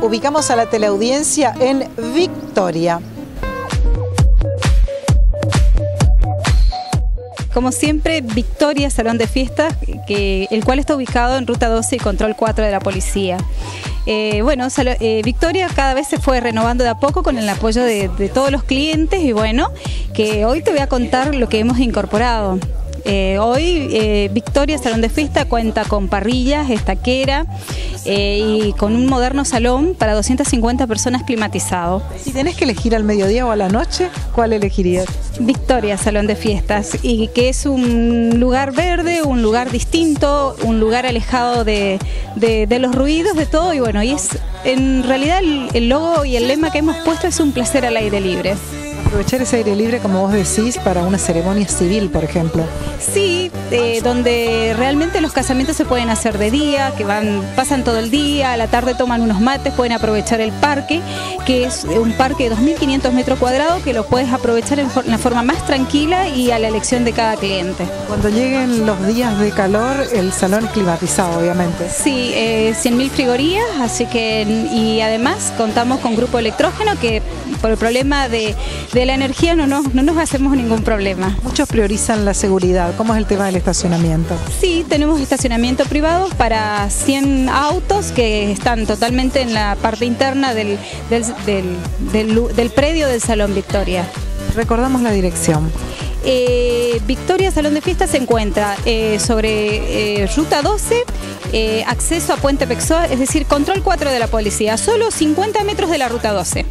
ubicamos a la teleaudiencia en Victoria. Como siempre, Victoria Salón de Fiestas, que, el cual está ubicado en Ruta 12 y Control 4 de la Policía. Eh, bueno, eh, Victoria cada vez se fue renovando de a poco con el apoyo de, de todos los clientes y bueno, que hoy te voy a contar lo que hemos incorporado. Eh, hoy eh, Victoria Salón de Fiesta cuenta con parrillas, estaquera eh, y con un moderno salón para 250 personas climatizado. Si tenés que elegir al mediodía o a la noche, ¿cuál elegirías? Victoria Salón de Fiestas y que es un lugar verde, un lugar distinto, un lugar alejado de, los ruidos, de todo y bueno, y es en realidad el logo y el lema que hemos puesto es un placer al aire libre aprovechar ese aire libre, como vos decís, para una ceremonia civil, por ejemplo. Sí, eh, donde realmente los casamientos se pueden hacer de día, que van, pasan todo el día, a la tarde toman unos mates, pueden aprovechar el parque, que es un parque de 2.500 metros cuadrados, que lo puedes aprovechar en, la forma más tranquila y a la elección de cada cliente. Cuando lleguen los días de calor, el salón es climatizado, obviamente. Sí, eh, 100.000 frigorías, así que, y además contamos con grupo electrógeno que por el problema de, la energía no nos, no nos hacemos ningún problema. Muchos priorizan la seguridad. ¿Cómo es el tema del estacionamiento? Sí, tenemos estacionamiento privado para 100 autos que están totalmente en la parte interna del, del, predio del Salón Victoria. Recordamos la dirección. Eh, Victoria Salón de Fiesta se encuentra eh, sobre eh, Ruta 12, acceso a Puente Pexoa, es decir, control 4 de la policía, solo 50 metros de la Ruta 12.